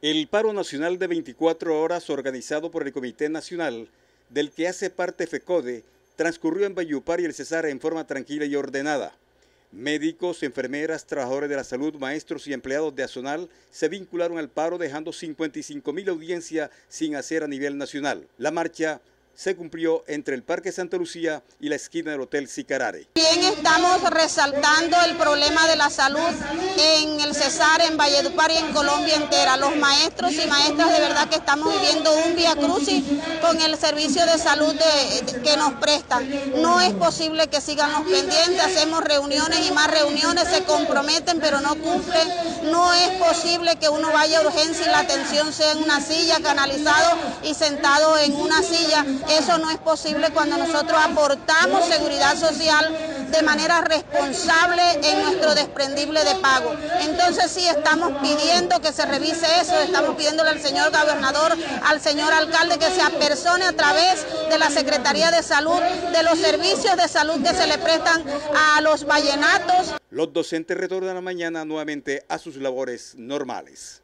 El paro nacional de 24 horas organizado por el Comité Nacional, del que hace parte FECODE, transcurrió en Bayupar y el Cesar en forma tranquila y ordenada. Médicos, enfermeras, trabajadores de la salud, maestros y empleados de Azonal se vincularon al paro dejando 55 mil audiencias sin hacer a nivel nacional. La marcha se cumplió entre el Parque Santa Lucía y la esquina del Hotel Sicarare. Bien estamos resaltando el problema de la salud en el Cesar, en Valledupar y en Colombia entera. Los maestros y maestras de verdad que estamos viviendo un vía crucis con el servicio de salud que nos prestan. No es posible que sigan los pendientes, hacemos reuniones y más reuniones, se comprometen pero no cumplen. No es posible que uno vaya a urgencia y la atención sea en una silla, canalizado y sentado en una silla eso no es posible cuando nosotros aportamos seguridad social de manera responsable en nuestro desprendible de pago. Entonces sí estamos pidiendo que se revise eso, estamos pidiéndole al señor gobernador, al señor alcalde que se apersone a través de la Secretaría de Salud, de los servicios de salud que se le prestan a los vallenatos. Los docentes retornan mañana nuevamente a sus labores normales.